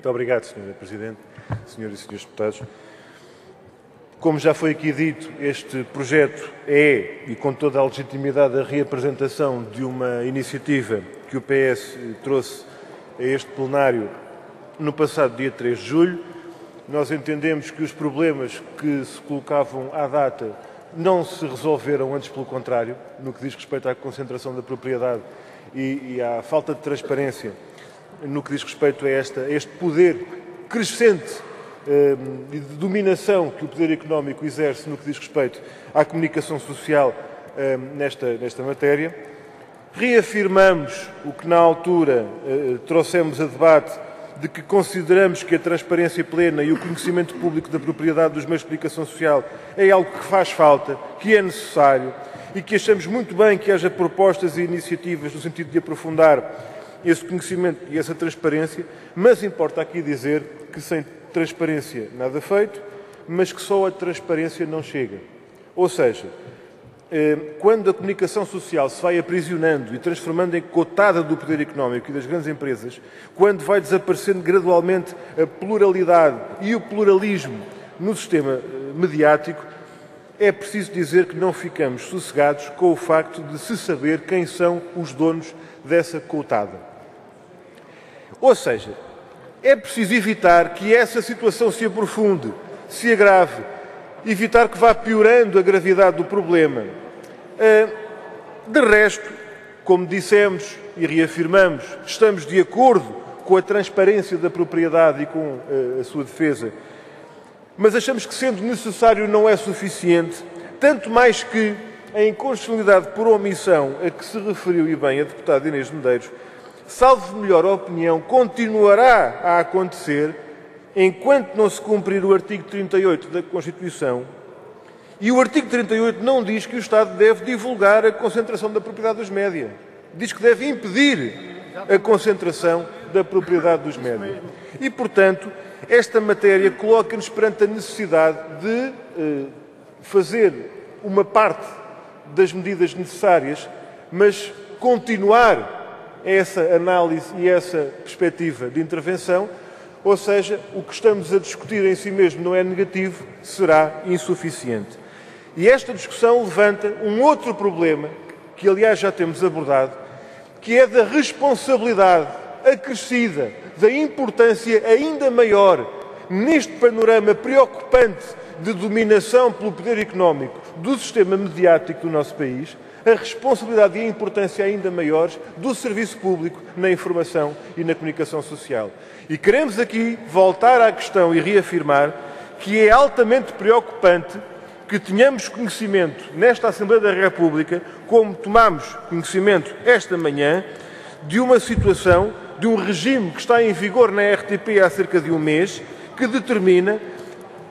Muito obrigado, Sr. Presidente, Senhoras e Srs. Deputados. Como já foi aqui dito, este projeto é, e com toda a legitimidade, a reapresentação de uma iniciativa que o PS trouxe a este plenário no passado dia 3 de julho. Nós entendemos que os problemas que se colocavam à data não se resolveram, antes pelo contrário, no que diz respeito à concentração da propriedade e, e à falta de transparência no que diz respeito a, esta, a este poder crescente eh, de dominação que o poder económico exerce no que diz respeito à comunicação social eh, nesta, nesta matéria. Reafirmamos o que na altura eh, trouxemos a debate de que consideramos que a transparência plena e o conhecimento público da propriedade dos meios de comunicação social é algo que faz falta, que é necessário e que achamos muito bem que haja propostas e iniciativas no sentido de aprofundar esse conhecimento e essa transparência, mas importa aqui dizer que sem transparência nada feito, mas que só a transparência não chega. Ou seja, eh, quando a comunicação social se vai aprisionando e transformando em cotada do poder económico e das grandes empresas, quando vai desaparecendo gradualmente a pluralidade e o pluralismo no sistema eh, mediático, é preciso dizer que não ficamos sossegados com o facto de se saber quem são os donos dessa cotada. Ou seja, é preciso evitar que essa situação se aprofunde, se agrave, evitar que vá piorando a gravidade do problema. Ah, de resto, como dissemos e reafirmamos, estamos de acordo com a transparência da propriedade e com ah, a sua defesa, mas achamos que, sendo necessário, não é suficiente, tanto mais que a inconstitucionalidade por omissão a que se referiu e bem a deputada Inês Medeiros salvo melhor opinião, continuará a acontecer enquanto não se cumprir o artigo 38 da Constituição. E o artigo 38 não diz que o Estado deve divulgar a concentração da propriedade dos média. Diz que deve impedir a concentração da propriedade dos média. E, portanto, esta matéria coloca-nos perante a necessidade de eh, fazer uma parte das medidas necessárias, mas continuar essa análise e essa perspectiva de intervenção, ou seja, o que estamos a discutir em si mesmo não é negativo, será insuficiente. E esta discussão levanta um outro problema, que aliás já temos abordado, que é da responsabilidade acrescida, da importância ainda maior neste panorama preocupante de dominação pelo poder económico do sistema mediático do nosso país, a responsabilidade e a importância ainda maiores do serviço público na informação e na comunicação social. E queremos aqui voltar à questão e reafirmar que é altamente preocupante que tenhamos conhecimento nesta Assembleia da República, como tomamos conhecimento esta manhã, de uma situação, de um regime que está em vigor na RTP há cerca de um mês, que determina,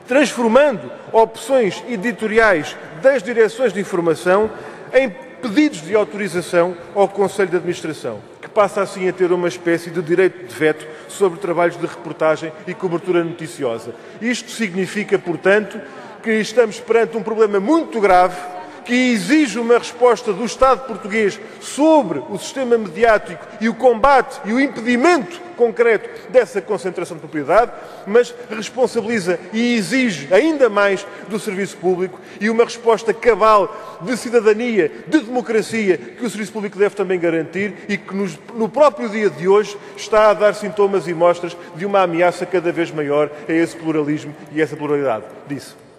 transformando opções editoriais das direções de informação em pedidos de autorização ao Conselho de Administração, que passa assim a ter uma espécie de direito de veto sobre trabalhos de reportagem e cobertura noticiosa. Isto significa, portanto, que estamos perante um problema muito grave que exige uma resposta do Estado português sobre o sistema mediático e o combate e o impedimento concreto dessa concentração de propriedade, mas responsabiliza e exige ainda mais do serviço público e uma resposta cabal de cidadania, de democracia, que o serviço público deve também garantir e que nos, no próprio dia de hoje está a dar sintomas e mostras de uma ameaça cada vez maior a esse pluralismo e essa pluralidade. Disse.